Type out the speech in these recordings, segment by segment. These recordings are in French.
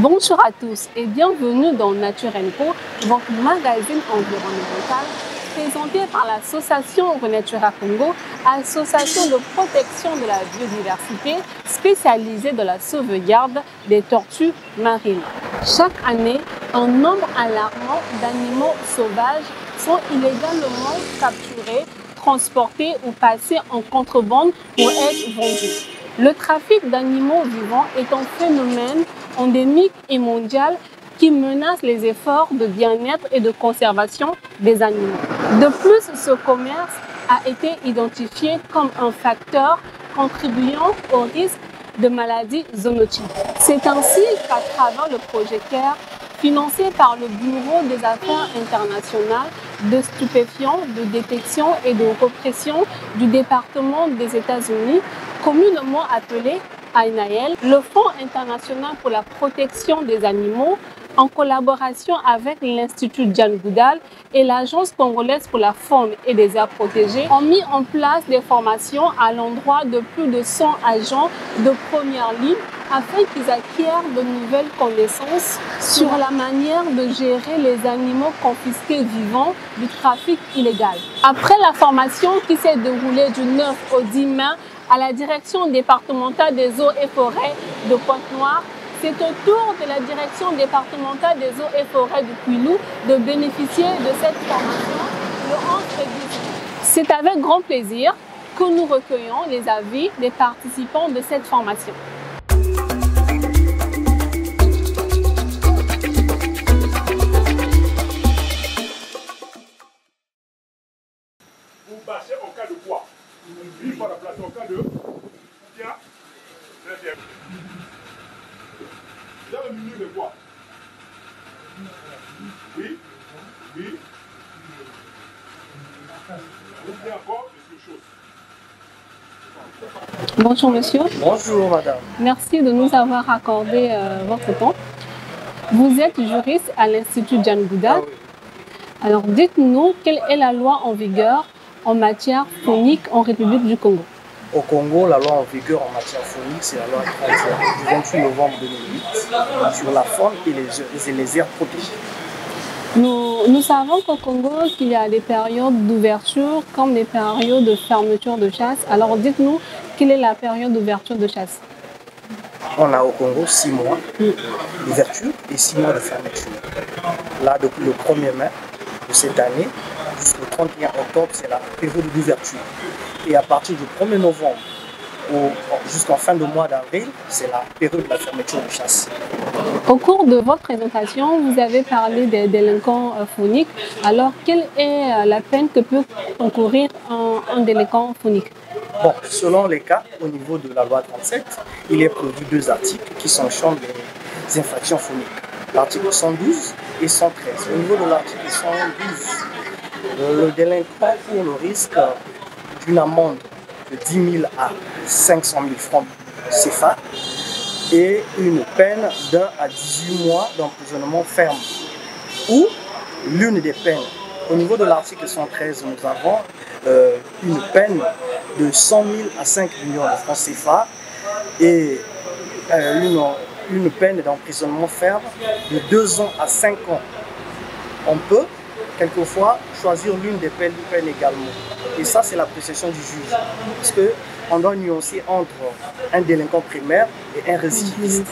Bonjour à tous et bienvenue dans Nature Co, votre magazine environnemental présenté par l'association Renatura Congo, association de protection de la biodiversité spécialisée dans la sauvegarde des tortues marines. Chaque année, un nombre alarmant d'animaux sauvages sont illégalement capturés, transportés ou passés en contrebande pour être vendus. Le trafic d'animaux vivants est un phénomène endémique et mondial qui menace les efforts de bien-être et de conservation des animaux. De plus, ce commerce a été identifié comme un facteur contribuant au risque de maladies zoonotiques. C'est ainsi qu'à travers le projet CARE, financé par le Bureau des Affaires internationales de stupéfiants, de détection et de répression du département des États-Unis, communément appelé Le Fonds international pour la protection des animaux, en collaboration avec l'Institut Jan Goudal et l'Agence congolaise pour la faune et les aires protégées, ont mis en place des formations à l'endroit de plus de 100 agents de première ligne afin qu'ils acquièrent de nouvelles connaissances sur la manière de gérer les animaux confisqués vivants du trafic illégal. Après la formation qui s'est déroulée du 9 au 10 mai à la direction départementale des eaux et forêts de Pointe-Noire, c'est au tour de la direction départementale des eaux et forêts du Puilou de bénéficier de cette formation le 11 février. C'est avec grand plaisir que nous recueillons les avis des participants de cette formation. Vous bassez en cas de quoi? Une fois la place en cas de tiens, deuxième. Dans le milieu de quoi? Oui Oui Vous voulez encore quelque chose? Bonjour monsieur, Bonjour madame. merci de nous avoir accordé euh, votre temps. Vous êtes juriste à l'Institut Jan Goudal. Ah oui. Alors dites-nous quelle est la loi en vigueur en matière phonique en République du Congo? Au Congo, la loi en vigueur en matière phonique, c'est la loi 13 du 28 novembre 2008 sur la faune et les, et les aires protégées. Nous, nous savons qu'au Congo, qu'il y a des périodes d'ouverture comme des périodes de fermeture de chasse. Alors dites-nous quelle est la période d'ouverture de chasse? On a au Congo 6 mois d'ouverture et 6 mois de fermeture. Là, depuis le 1er mai de cette année jusqu'au 31 octobre, c'est la période d'ouverture. Et à partir du 1er novembre jusqu'en fin de mois d'avril, c'est la période de la fermeture de chasse. Au cours de votre présentation, vous avez parlé des délinquants euh, phoniques. Alors quelle est euh, la peine que peut encourir un, un délinquant phonique? Bon, selon les cas, au niveau de la loi 37, il est prévu deux articles qui sanctionnent les infractions phoniques. L'article 112 et 113. Au niveau de l'article 112, euh, le délinquant court le risque d'une amende de 10 000 à 500 000 francs CFA et une peine d'un à 18 mois d'emprisonnement ferme ou l'une des peines. Au niveau de l'article 113, nous avons euh, une peine de 100 000 à 5 millions de francs CFA et euh, une, une peine d'emprisonnement ferme de 2 ans à 5 ans. On peut quelquefois choisir l'une des peines, peines également. Et ça, c'est l'appréciation du juge. Parce qu'on doit nuancer entre un délinquant primaire et un récidiviste.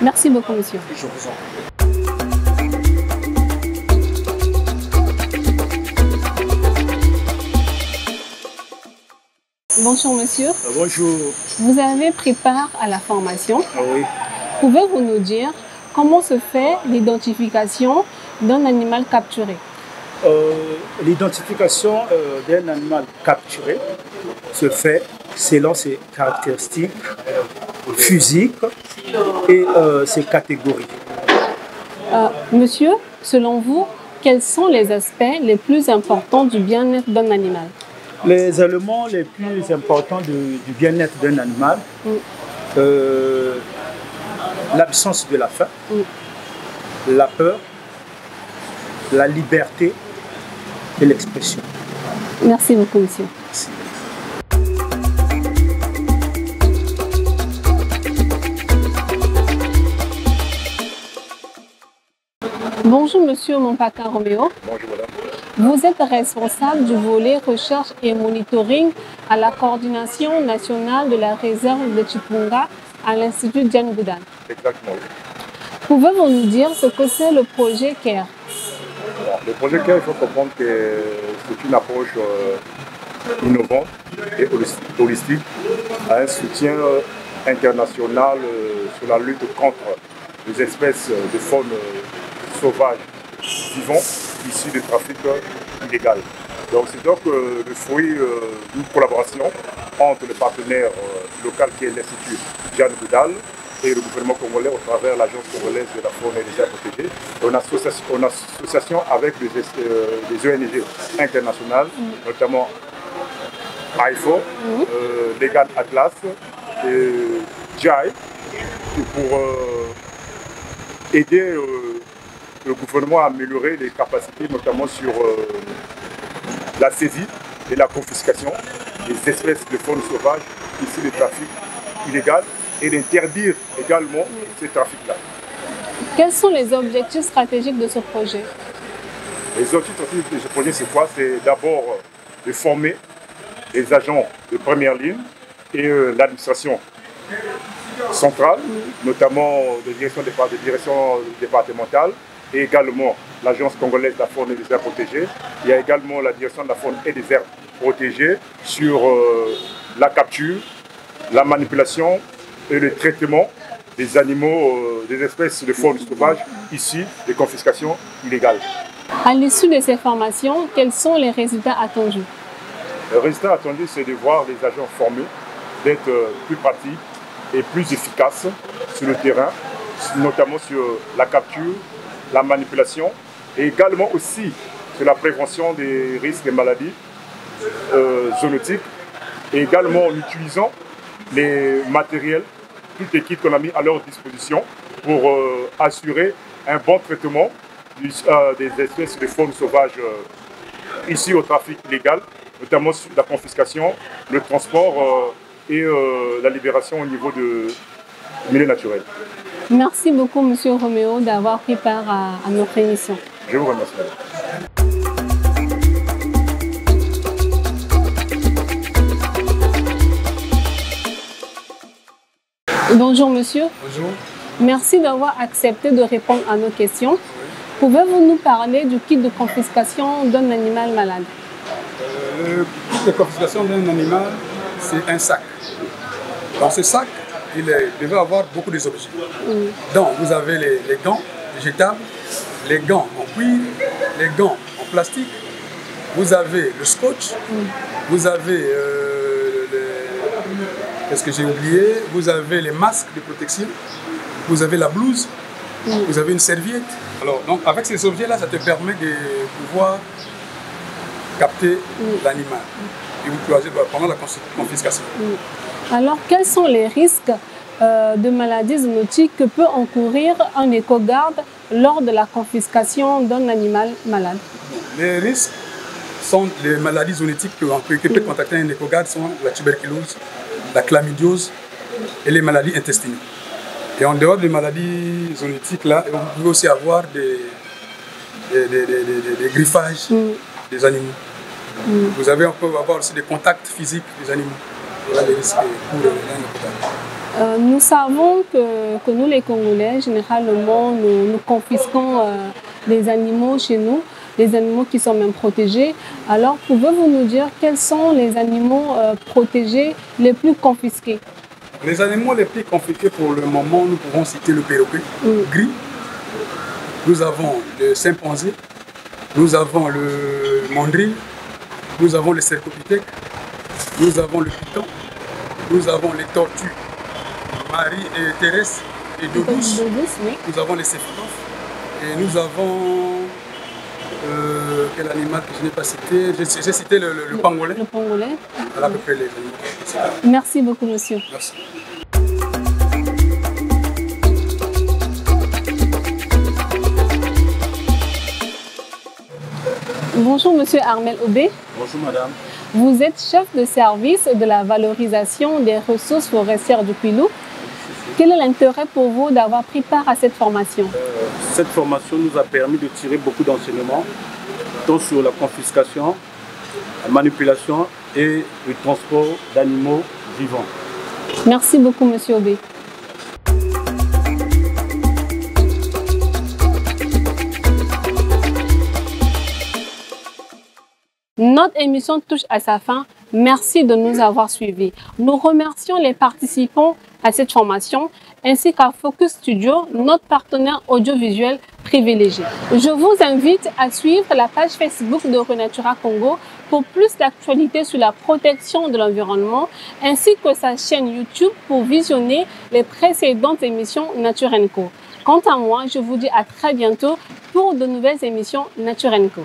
Merci beaucoup, monsieur. Je vous en prie. Bonjour, monsieur. Bonjour. Vous avez pris part à la formation. Ah oui. Pouvez-vous nous dire comment se fait l'identification d'un animal capturé? Euh, L'identification euh, d'un animal capturé se fait selon ses caractéristiques physiques et euh, ses catégories. Euh, Monsieur, selon vous, quels sont les aspects les plus importants du bien-être d'un animal? Les éléments les plus importants du bien-être d'un animal, Mm. euh, l'absence de la faim, Mm. la peur, la liberté et l'expression. Merci beaucoup, monsieur. Merci. Bonjour Monsieur Mompaka Roméo. Bonjour madame. Vous êtes responsable du volet recherche et monitoring à la coordination nationale de la réserve de Chipunga à l'Institut Diane Goudan. Exactement. Pouvez-vous nous dire ce que c'est le projet CARE? Le projet CARE, il faut comprendre que c'est une approche euh, innovante et holis- holistique à un soutien euh, international euh, sur la lutte contre les espèces de faune sauvage vivant issues du trafic illégal. Donc c'est donc le fruit d'une collaboration entre le partenaire local qui est l'Institut Jeanne Goudal et le gouvernement congolais au travers l'Agence congolaise de la faune et des aires protégées, en association, en association avec des, euh, ONG internationales, notamment AIFO, euh, Legal Atlas, et JAI, pour euh, aider euh, le gouvernement à améliorer les capacités, notamment sur la saisie et la confiscation des espèces de faune sauvage issues du trafic illégal et d'interdire également ce trafic-là. Quels sont les objectifs stratégiques de ce projet? Les objectifs stratégiques de ce projet, c'est quoi? C'est d'abord euh, de former les agents de première ligne et euh, l'administration centrale, notamment des directions départementales et également l'Agence congolaise de la faune et des aires protégées. Il y a également la direction de la faune et des aires protégées sur euh, la capture, la manipulation et le traitement des animaux, euh, des espèces de faune sauvage ici des confiscations illégales. À l'issue de ces formations, quels sont les résultats attendus? Le résultat attendu, c'est de voir les agents formés, d'être euh, plus pratiques et plus efficaces sur le terrain, notamment sur la capture, la manipulation et également aussi sur la prévention des risques et maladies euh, zoonotiques et également en utilisant les matériels, tout les kits qu'on a mis à leur disposition pour euh, assurer un bon traitement du- euh, des espèces de faune sauvage euh, ici au trafic illégal, notamment sur la confiscation, le transport euh, et la libération au niveau de milieu naturel. Merci beaucoup Monsieur Roméo d'avoir pris part à, à notre émission. Je vous remercie. Bonjour Monsieur. Bonjour. Merci d'avoir accepté de répondre à nos questions. Pouvez-vous nous parler du kit de confiscation d'un animal malade? Euh, Le kit de confiscation d'un animal, c'est un sac. Dans ce sac, il devait avoir beaucoup des objets. Donc, vous avez les, les gants végétables, les gants en cuir, les gants en plastique, vous avez le scotch, vous avez euh, qu'est-ce que j'ai oublié? Vous avez les masques de protection, vous avez la blouse, vous avez une serviette. Alors, donc, avec ces objets-là, ça te permet de pouvoir capter l'animal et vous choisir pendant la confiscation. Alors, quels sont les risques euh, de maladies zoonotiques que peut encourir un éco-garde lors de la confiscation d'un animal malade? Les risques sont les maladies zoonotiques que, que- que peut contacter un écogarde sont la tuberculose, la chlamydiose et les maladies intestinales. Et en dehors des maladies zoonotiques, là, vous pouvez aussi avoir des, des, des- des- griffages des animaux. Vous avez on peut avoir aussi des contacts physiques des animaux. Voilà les risques pour écogarde. Euh, Nous savons que, que nous, les Congolais, généralement, nous, nous confisquons euh, des animaux chez nous, des animaux qui sont même protégés. Alors, pouvez-vous nous dire quels sont les animaux euh, protégés les plus confisqués? Les animaux les plus confisqués pour le moment, nous pouvons citer le perroquet gris. Nous avons le chimpanzé. Nous avons le mandrill. Nous avons le cercopithèque. Nous avons le python. Nous avons les tortues Marie et Thérèse et. De douce, oui. Nous avons les céphalophes. Et nous avons. Euh, quel animal que je n'ai pas cité J'ai cité le, le- le pangolin. Le pangolin. Voilà à peu près les animaux. Merci beaucoup, monsieur. Merci. Bonjour, monsieur Armel Aubé. Bonjour madame. Vous êtes chef de service de la valorisation des ressources forestières du Quilou. Quel est l'intérêt pour vous d'avoir pris part à cette formation? Euh, Cette formation nous a permis de tirer beaucoup d'enseignements, tant sur la confiscation, la manipulation et le transport d'animaux vivants. Merci beaucoup, Monsieur Obé. Notre émission touche à sa fin. Merci de nous avoir suivis. Nous remercions les participants à cette formation ainsi qu'à Focus Studio, notre partenaire audiovisuel privilégié. Je vous invite à suivre la page Facebook de Renatura Congo pour plus d'actualités sur la protection de l'environnement ainsi que sa chaîne YouTube pour visionner les précédentes émissions Nature Co. Quant à moi, je vous dis à très bientôt pour de nouvelles émissions Nature Co.